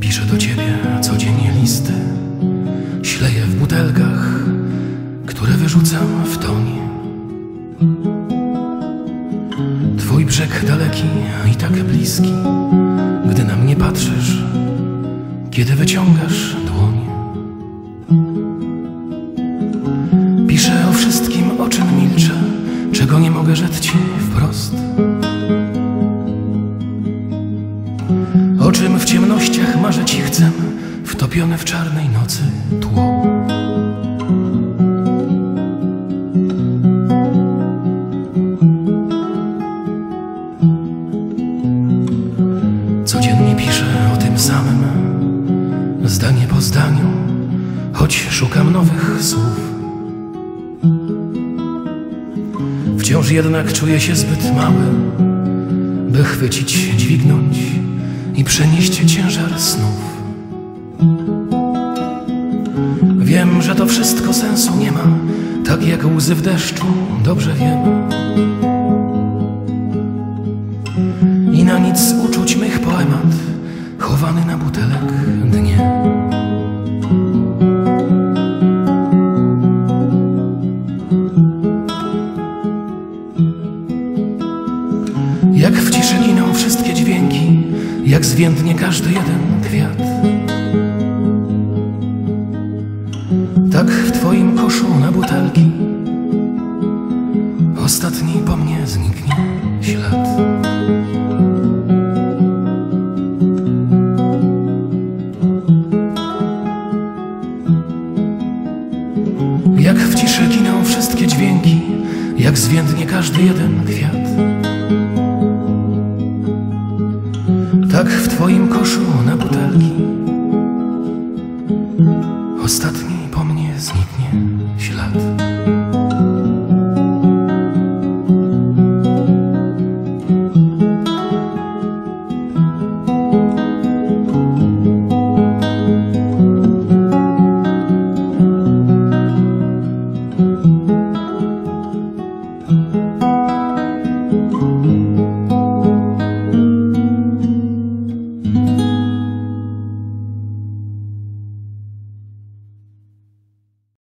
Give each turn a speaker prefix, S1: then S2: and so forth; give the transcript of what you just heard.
S1: Piszę do ciebie codziennie listy, śleję w butelkach, które wyrzucam w toń. Twój brzeg daleki i tak bliski, gdy na mnie patrzysz, kiedy wyciągasz dłoń. Czego nie mogę rzec ci wprost. O czym w ciemnościach marzę ci chcę, wtopione w czarnej nocy tło. Codziennie piszę o tym samym, zdanie po zdaniu, choć szukam nowych słów. Wciąż jednak czuję się zbyt mały, by chwycić, dźwignąć i przenieść ciężar snów. Wiem, że to wszystko sensu nie ma, tak jak łzy w deszczu, dobrze wiem. I na nic uczuć mych poemat, chowany na butelek dnie. Jak w ciszy giną wszystkie dźwięki, jak zwiędnie każdy jeden kwiat. Tak w twoim koszu na butelki ostatni po mnie zniknie ślad. Jak w ciszy giną wszystkie dźwięki, jak zwiędnie każdy jeden kwiat. jak w twoim koszu na butelki. Ostatni po mnie zniknie.